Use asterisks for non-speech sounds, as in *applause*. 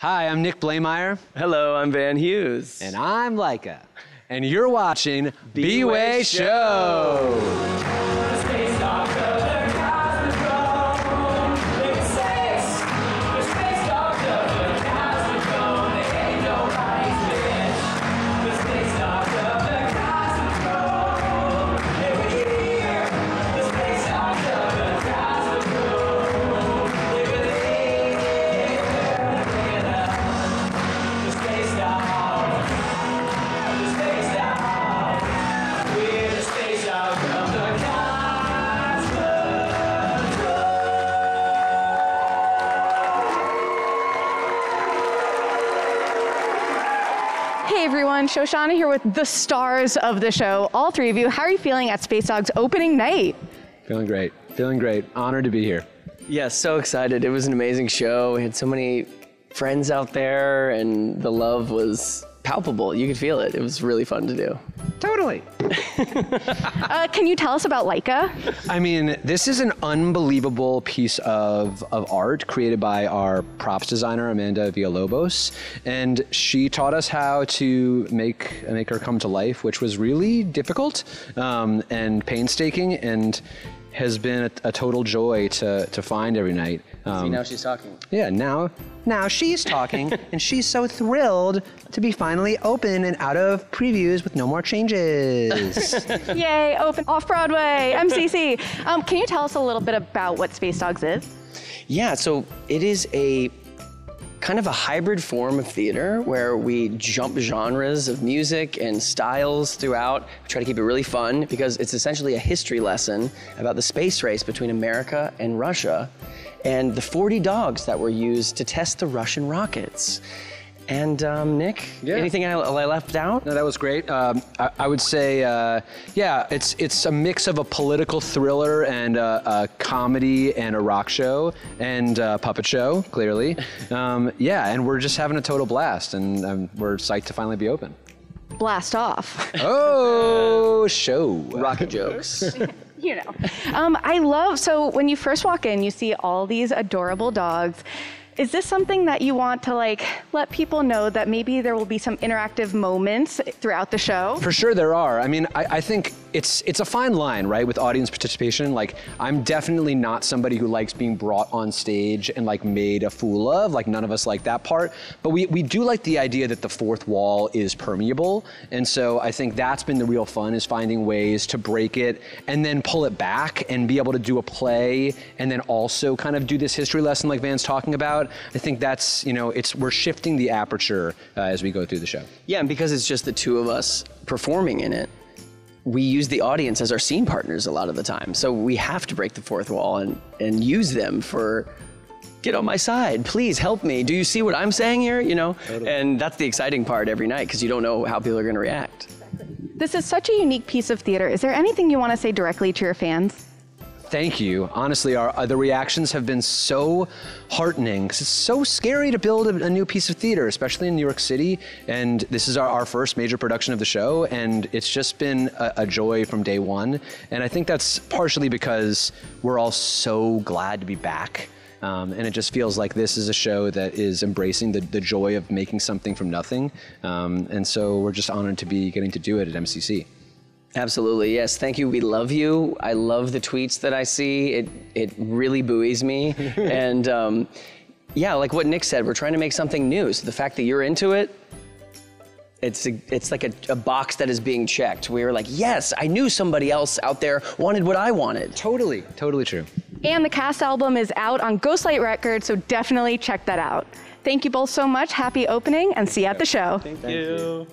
Hi, I'm Nick Blaemire. Hello, I'm Van Hughes. And I'm Laika. And you're watching B-Way B-Way Show. Everyone, Shoshana here with the stars of the show, all three of you. How are you feeling at Space Dog's opening night? Feeling great. Feeling great. Honored to be here. Yeah, so excited. It was an amazing show. We had so many friends out there, and the love was palpable. You could feel it. It was really fun to do. Totally. *laughs* Uh, can you tell us about Laika? I mean, this is an unbelievable piece of, of art created by our props designer, Amanda Villalobos. And she taught us how to make, make her come to life, which was really difficult um, and painstaking and has been a, a total joy to, to find every night. Um, See, now she's talking. Yeah, now now she's talking *laughs* and she's so thrilled to be finally open and out of previews with no more changes. *laughs* Yay, open off Broadway, MCC. Um, can you tell us a little bit about what Space Dogs is? Yeah, so it is a kind of a hybrid form of theater where we jump genres of music and styles throughout. We try to keep it really fun because it's essentially a history lesson about the space race between America and Russia and the 40 dogs that were used to test the Russian rockets. And um, Nick, Yeah. anything I, I left out? no, that was great. Um, I, I would say, uh, yeah, it's it's a mix of a political thriller and a, a comedy and a rock show and a puppet show, clearly. *laughs* Um, yeah, and we're just having a total blast, and um, we're psyched to finally be open. Blast off. *laughs* Oh, show. Rocket jokes. *laughs* you know. Um, I love, so when you first walk in, you see all these adorable dogs. Is this something that you want to like let people know that maybe there will be some interactive moments throughout the show? For sure, there are. I mean, I, I think it's it's a fine line, right, with audience participation. Like, I'm definitely not somebody who likes being brought on stage and like made a fool of. Like, none of us like that part. But we we do like the idea that the fourth wall is permeable, and so I think that's been the real fun is finding ways to break it and then pull it back and be able to do a play and then also kind of do this history lesson like Van's talking about. I think that's you know it's we're shifting the aperture uh, as we go through the show. Yeah, and because it's just the two of us performing in it, we use the audience as our scene partners a lot of the time. So we have to break the fourth wall and, and use them for get on my side, please help me. Do you see what I'm saying here? You know? And that's the exciting part every night because you don't know how people are gonna react. This is such a unique piece of theater. Is there anything you want to say directly to your fans? Thank you. Honestly, our uh, the reactions have been so heartening because it's so scary to build a, a new piece of theater, especially in New York City. And this is our, our first major production of the show, and it's just been a, a joy from day one. And I think that's partially because we're all so glad to be back. Um, and it just feels like this is a show that is embracing the, the joy of making something from nothing. Um, and so we're just honored to be getting to do it at MCC. Absolutely, yes. Thank you. We love you. I love the tweets that I see. It it really buoys me. *laughs* and um, yeah, like what Nick said, we're trying to make something new. So the fact that you're into it, it's a, it's like a, a box that is being checked. We were like, yes, I knew somebody else out there wanted what I wanted. Totally, totally true. And the cast album is out on Ghostlight Records, so definitely check that out. Thank you both so much. Happy opening and see you at the show. Thank you.